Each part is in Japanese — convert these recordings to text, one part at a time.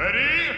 Ready?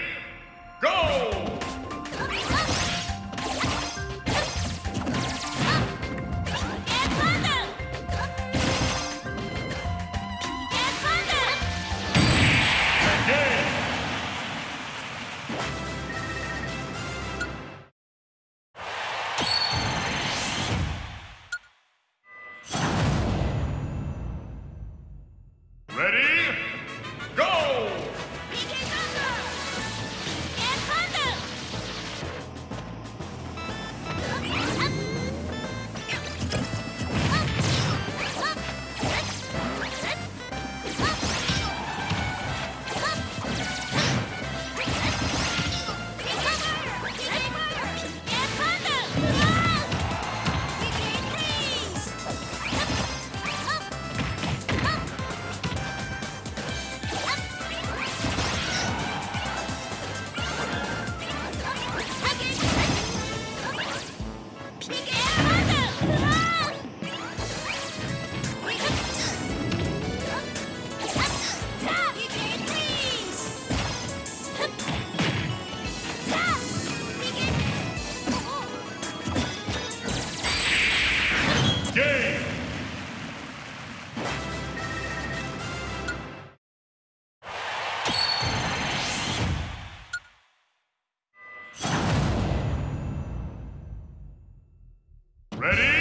Ready?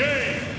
game.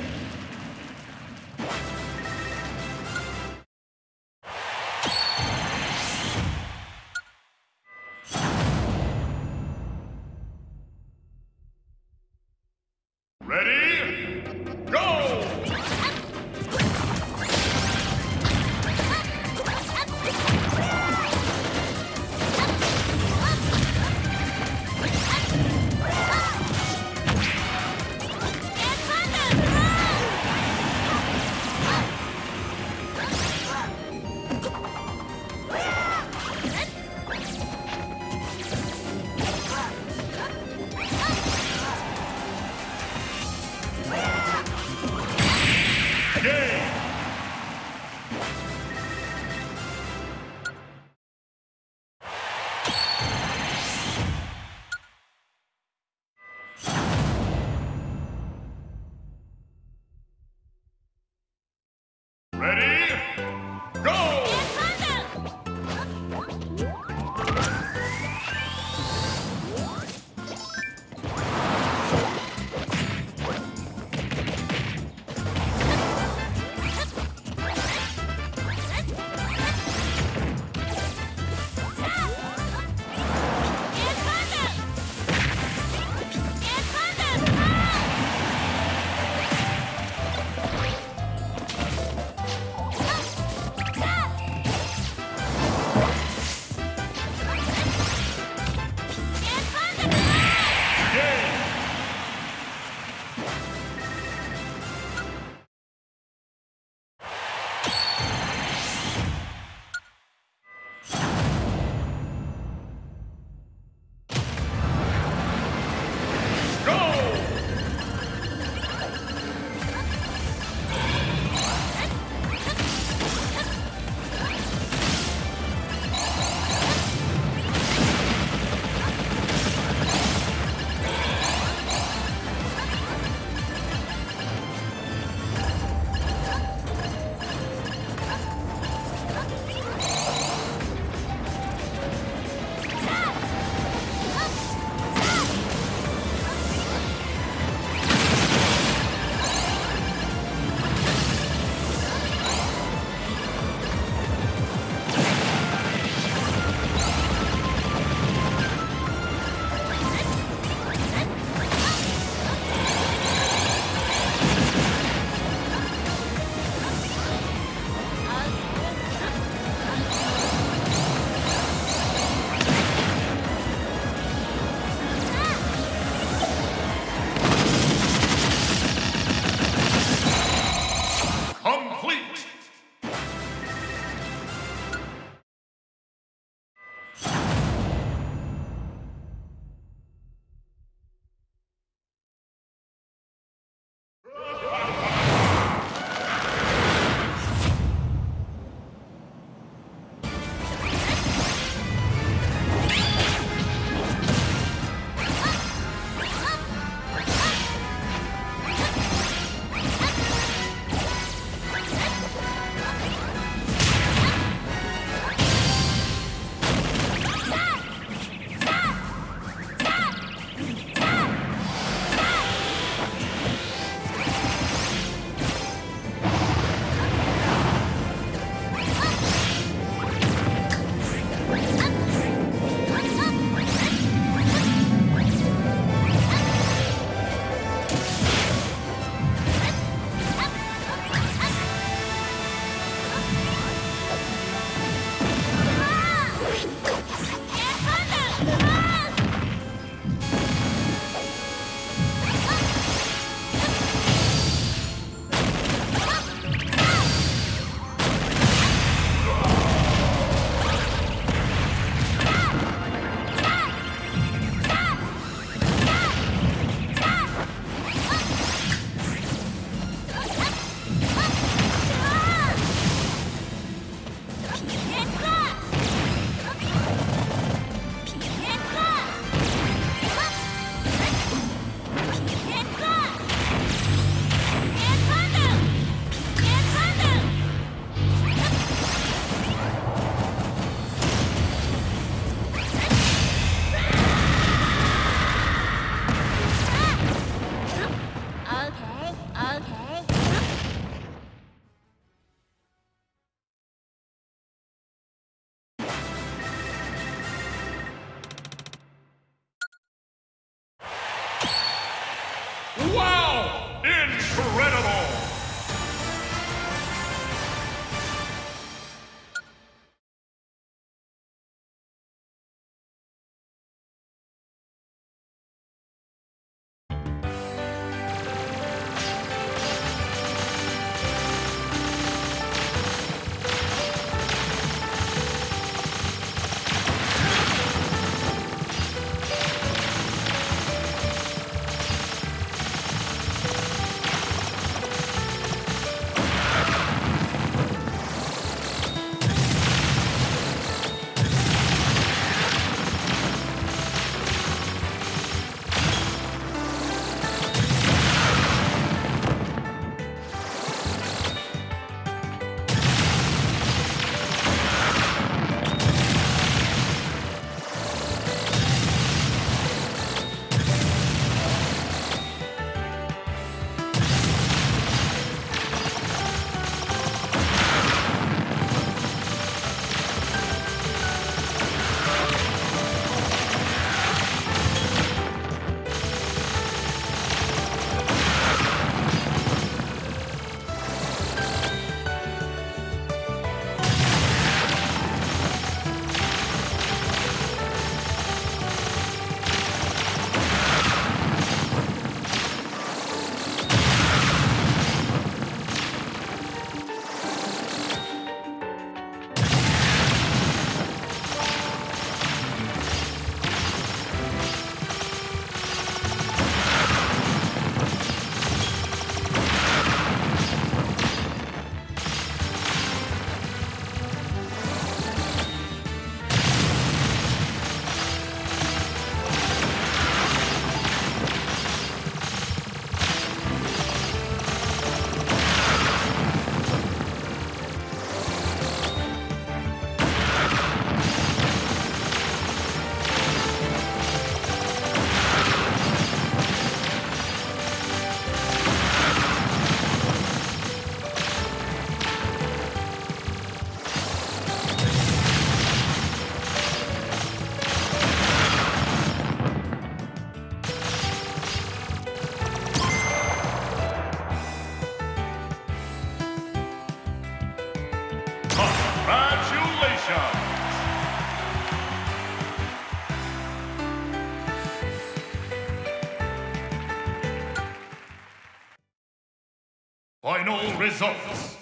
Final results.